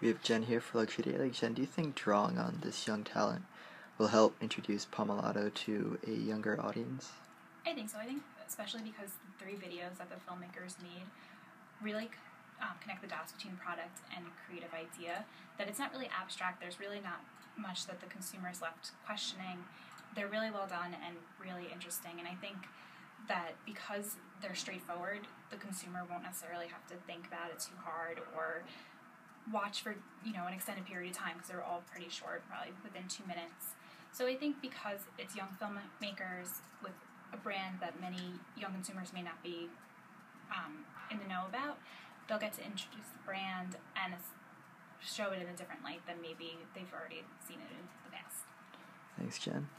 We have Jen here for Luxury Daily. Jen, do you think drawing on this young talent will help introduce Pomellato to a younger audience? I think so. I think especially because the three videos that the filmmakers made really um, connect the dots between product and creative idea. That it's not really abstract. There's really not much that the consumer is left questioning. They're really well done and really interesting. And I think that because they're straightforward, the consumer won't necessarily have to think about it too hard or watch for you know an extended period of time because they're all pretty short, probably within two minutes. So I think because it's young filmmakers with a brand that many young consumers may not be um, in the know about, they'll get to introduce the brand and show it in a different light than maybe they've already seen it in the past. Thanks, Jen.